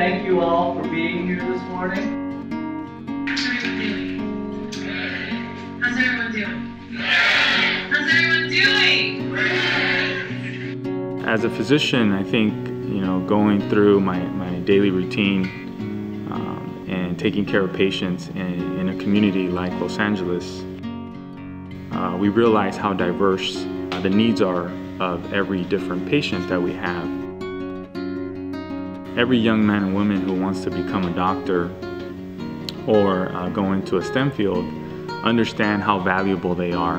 you all for being here this morning. How's everyone doing? How's everyone doing? How's everyone doing? As a physician, I think you know going through my, my daily routine um, and taking care of patients in, in a community like Los Angeles, uh, we realize how diverse uh, the needs are of every different patient that we have. Every young man and woman who wants to become a doctor or uh, go into a STEM field understand how valuable they are.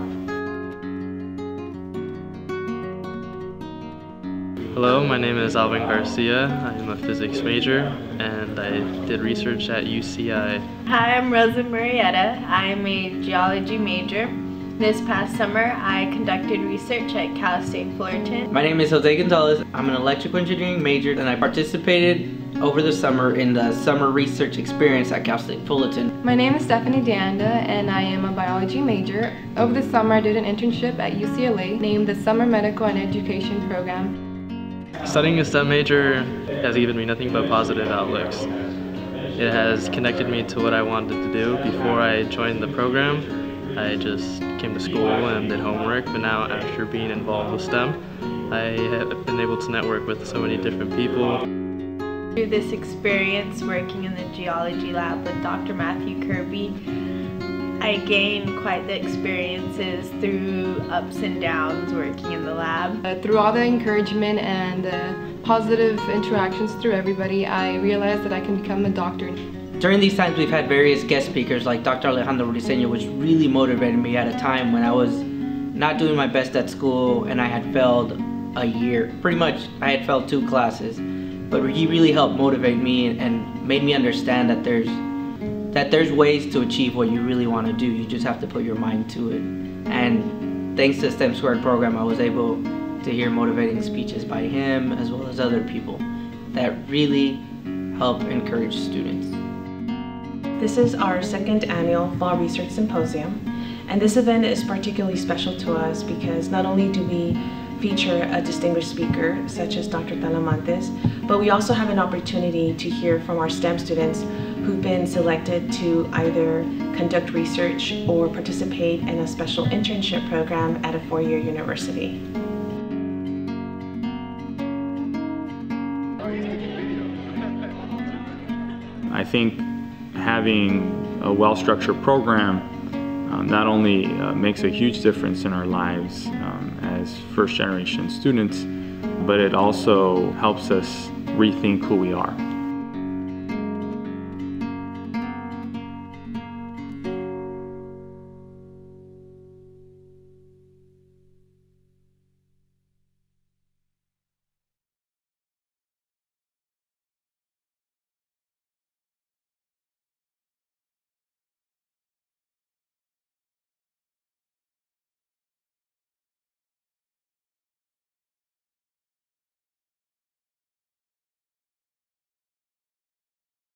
Hello, my name is Alvin Garcia. I'm a physics major and I did research at UCI. Hi, I'm Rosa Marietta. I'm a geology major. This past summer, I conducted research at Cal State Fullerton. My name is Jose Gonzalez. I'm an electrical engineering major and I participated over the summer in the summer research experience at Cal State Fullerton. My name is Stephanie Danda and I am a biology major. Over the summer, I did an internship at UCLA named the Summer Medical and Education Program. Studying a STEM major has given me nothing but positive outlooks. It has connected me to what I wanted to do before I joined the program I just came to school and did homework, but now after being involved with STEM, I have been able to network with so many different people. Through this experience working in the geology lab with Dr. Matthew Kirby, I gained quite the experiences through ups and downs working in the lab. Uh, through all the encouragement and uh, positive interactions through everybody, I realized that I can become a doctor. During these times, we've had various guest speakers like Dr. Alejandro Briseño, which really motivated me at a time when I was not doing my best at school and I had failed a year. Pretty much, I had failed two classes. But he really helped motivate me and made me understand that there's that there's ways to achieve what you really want to do. You just have to put your mind to it. And thanks to the STEM Squared program, I was able to hear motivating speeches by him as well as other people that really help encourage students. This is our second annual Fall Research Symposium, and this event is particularly special to us because not only do we feature a distinguished speaker such as Dr. Talamantes, but we also have an opportunity to hear from our STEM students who've been selected to either conduct research or participate in a special internship program at a four-year university. I think having a well-structured program um, not only uh, makes a huge difference in our lives um, as first-generation students, but it also helps us rethink who we are.